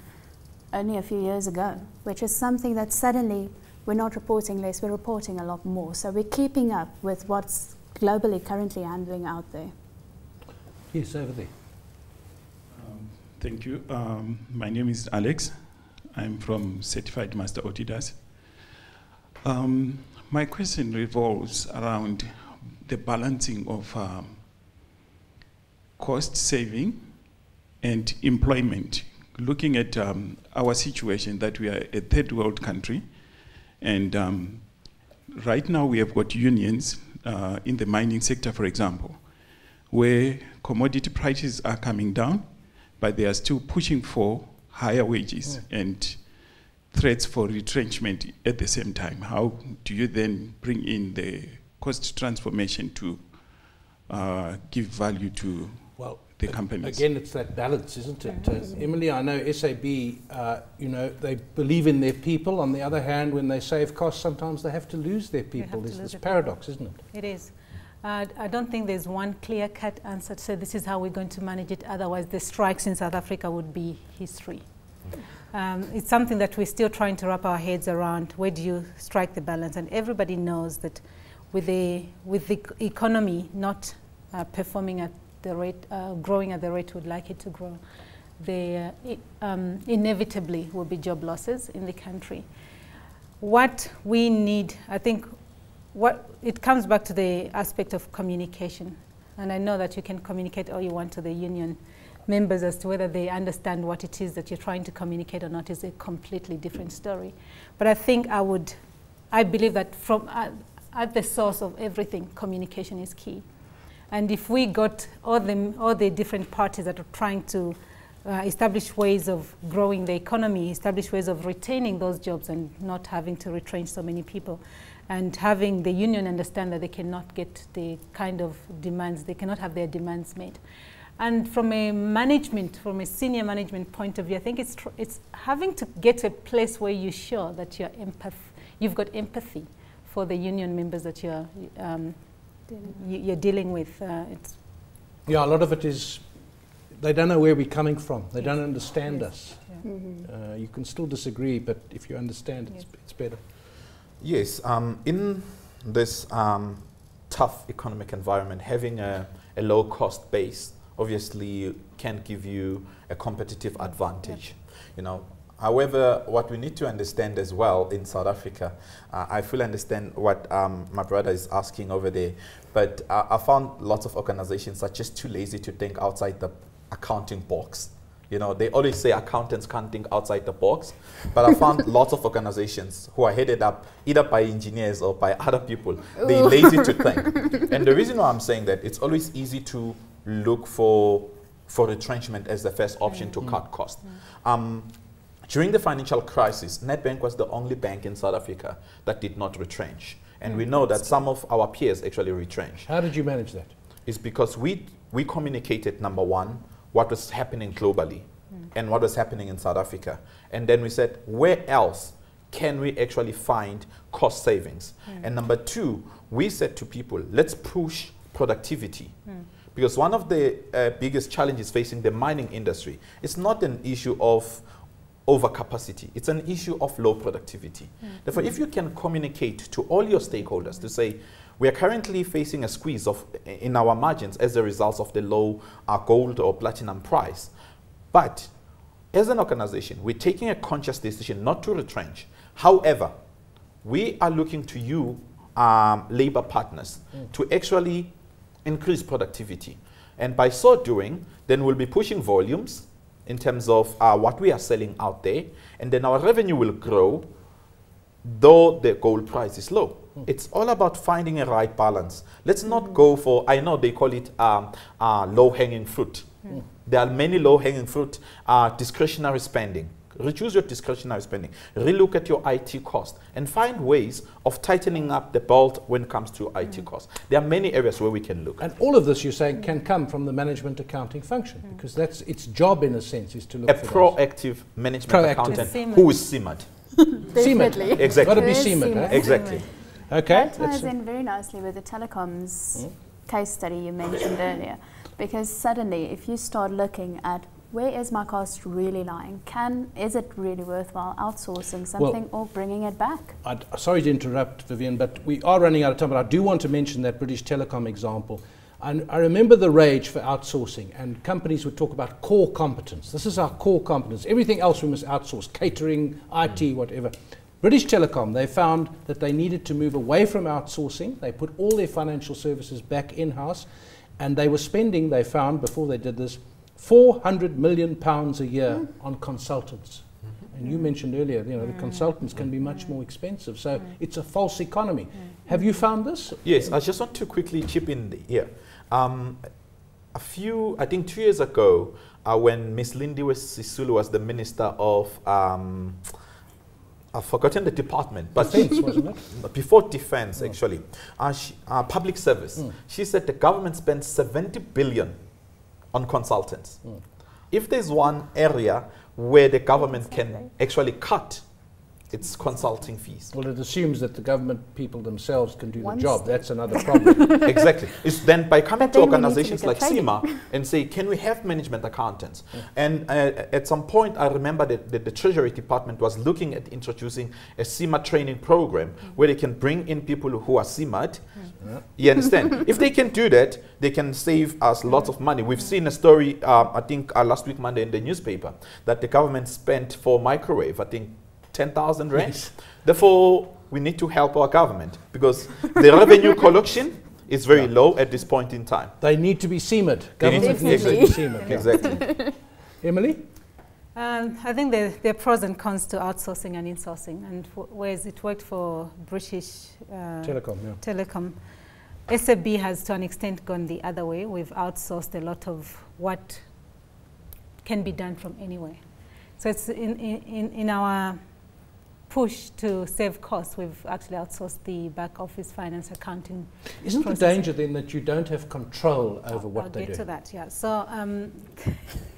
C: only a few years ago, which is something that suddenly we're not reporting less, we're reporting a lot more. So we're keeping up with what's globally currently handling out there.
A: Yes, over there.
G: Um, thank you. Um, my name is Alex. I'm from Certified Master Auditors. Um, my question revolves around the balancing of um, cost saving and employment. Looking at um, our situation that we are a third world country, and um, right now we have got unions uh, in the mining sector, for example, where commodity prices are coming down, but they are still pushing for higher wages and threats for retrenchment at the same time. How do you then bring in the cost transformation to uh, give value to
A: Well,
G: the
A: a-
G: companies?
A: Again, it's that balance, isn't it? Uh, Emily, I know SAB, uh, you know, they believe in their people. On the other hand, when they save costs, sometimes they have to lose their people. There's this
B: their people.
A: paradox, isn't it?
B: It is. Uh, I don't think there's one clear-cut answer to say this is how we're going to manage it. Otherwise, the strikes in South Africa would be history. Um, it's something that we're still trying to wrap our heads around. Where do you strike the balance? And everybody knows that with the with the economy not uh, performing at the rate, uh, growing at the rate we'd like it to grow, there um, inevitably will be job losses in the country. What we need, I think, what it comes back to the aspect of communication. And I know that you can communicate all you want to the union members as to whether they understand what it is that you're trying to communicate or not is a completely different story. But I think I would, I believe that from uh, at the source of everything, communication is key. And if we got all the, all the different parties that are trying to uh, establish ways of growing the economy, establish ways of retaining those jobs and not having to retrench so many people, and having the union understand that they cannot get the kind of demands, they cannot have their demands met. And from a management, from a senior management point of view, I think it's, tr- it's having to get to a place where you're sure that you're empath- you've got empathy for the union members that you're, um, you- you're dealing with. Uh, it's
A: Yeah, a lot of it is they don't know where we're coming from. They
B: Yes.
A: don't understand
B: Yes.
A: us.
B: yeah.
C: Mhm.
A: Uh, you can still disagree, but if you understand, it's,
B: Yes.
A: it's better.
D: Yes, um, in this um, tough economic environment, having a, a low cost base obviously can give you a competitive advantage. You know, however, what we need to understand as well in South Africa, uh, I fully understand what um, my brother is asking over there, but uh, I found lots of organizations are just too lazy to think outside the accounting box. You know, they always say accountants can't think outside the box, but I found lots of organizations who are headed up either by engineers or by other people. They're lazy to think. And the reason why I'm saying that, it's always easy to look for, for retrenchment as the first option to cut costs. Um, during the financial crisis, Nedbank was the only bank in South Africa that did not retrench. And we know that some of our peers actually retrenched
A: How did you manage that?
D: It's because we, we communicated, number one, what was happening globally and what was happening in South Africa. And then we said, where else can we actually find cost savings? Hmm. And number two, we said to people, let's push productivity. Hmm. Because one of the uh, biggest challenges facing the mining industry is not an issue of overcapacity. It's an issue of low productivity. Hmm. Therefore, if you can communicate to all your stakeholders to say, we are currently facing a squeeze of, in our margins as a result of the low uh, gold or platinum price. But as an organization, we're taking a conscious decision not to retrench. However, we are looking to you, um, labor partners, to actually increase productivity. And by so doing, then we'll be pushing volumes in terms of uh, what we are selling out there, and then our revenue will grow, though the gold price is low. It's all about finding a right balance. Let's not go for, I know they call it um, uh, low hanging fruit. There are many low hanging fruit, uh, discretionary spending. Reduce your discretionary spending. Relook at your IT cost and find ways of tightening up the belt when it comes to IT costs. There are many areas where we can look.
A: And all of this, you're saying, can come from the management accounting function because that's its job, in a sense, is to look
D: a
A: for those.
D: proactive management
A: Proactive.
D: accountant who is simmered.
C: Definitely.
D: Exactly.
A: Got to be
C: It is
A: seamed,
C: seamless.
A: eh?
D: Exactly.
A: Okay.
C: That ties in very nicely with the telecoms hmm? case study you mentioned earlier. Because suddenly, if you start looking at where is my cost really lying, can is it really worthwhile outsourcing something or bringing it back?
A: I'd, sorry to interrupt, Vivien, but we are running out of time. But I do want to mention that British Telecom example. And I remember the rage for outsourcing, and companies would talk about core competence. This is our core competence. Everything else we must outsource catering, IT, whatever. British Telecom, they found that they needed to move away from outsourcing. They put all their financial services back in house, and they were spending, they found before they did this, 400 million pounds a year on consultants. And you mentioned earlier, you know, the consultants can be much more expensive. So it's a false economy. Have you found this?
D: Yes, I just want to quickly chip in here. Um, a few, I think two years ago, uh, when Miss Lindiwe Sisulu was the Minister of, um, I've forgotten the department, but
A: Defense, wasn't it?
D: before defense, actually, uh, she, uh, public service, she said the government spends 70 billion on consultants. If there's one area where the government can actually cut its consulting fees,
A: Well, it assumes that the government people themselves can do
C: One
A: the job. That's another problem.
D: exactly. It's then by coming
C: But
D: to
C: then to
D: organizations
C: look
D: like
C: at training.
D: CIMA and say, can we have management accountants? And uh, at some point, I remember that, that the Treasury Department was looking at introducing a CIMA training program where they can bring in people who are CIMA'd. You understand? if they can do that, they can save us lots of money. We've seen a story, um, I think uh, last week Monday in the newspaper, that the government spent for microwave, I think 10,000 rand. Therefore, we need to help our government because the revenue collection is very low at this point in time.
A: they need to be CMA'd.
D: They need
A: Government
D: to-
A: needs to be
C: Definitely.
A: CMA'd. yeah.
D: Exactly.
A: Emily?
B: Um, I think there, there are pros and cons to outsourcing and insourcing. And whereas it worked for British uh,
A: Telecom, yeah.
B: Telecom, SAB has to an extent gone the other way. We've outsourced a lot of what can be done from anywhere. So it's in, in, in- in our push to save costs, we've actually outsourced the back office finance accounting.
A: Isn't the danger then that you don't have control over
B: I'll-
A: what
B: I'll
A: they
B: get to that, yeah. So um,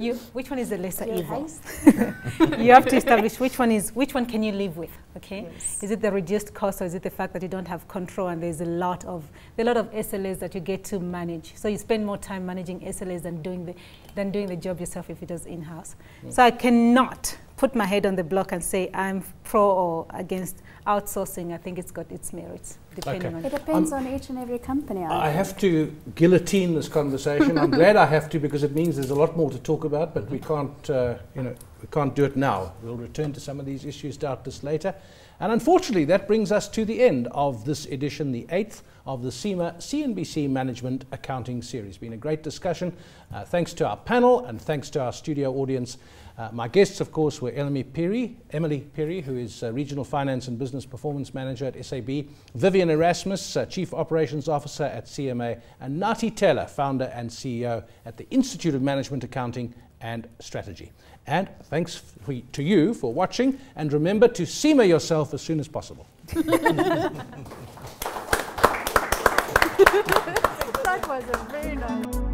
B: you, which one is the lesser
C: Your
B: evil? you have to establish which one is which one can you live with okay yes. is it the reduced cost or is it the fact that you don't have control and there's a lot of a lot of SLAs that you get to manage so you spend more time managing SLAs than doing the than doing the job yourself if it was in-house so I cannot put my head on the block and say I'm pro or against outsourcing I think it's got its merits depending
A: Okay.
B: on
C: It depends on each and every company.
A: I
C: think.
A: have to guillotine this conversation. I'm glad I have to because it means there's a lot more to talk about, but we can't, uh, you know, we can't do it now. We'll return to some of these issues doubtless later. And unfortunately, that brings us to the end of this edition, the eighth of the CIMA CNBC Management Accounting Series. Been a great discussion. Uh, thanks to our panel and thanks to our studio audience. Uh, my guests, of course, were Emily Phiri, Emily Phiri, who is uh, Regional Finance and Business Performance Manager at SAB, Vivien Erasmus, uh, Chief Operations Officer at CMA, and Nathi Thela, Founder and CEO at the Institute of Management Accounting and Strategy. And thanks to you for watching, and remember to CIMA yourself as soon as possible.
C: that was a very nice.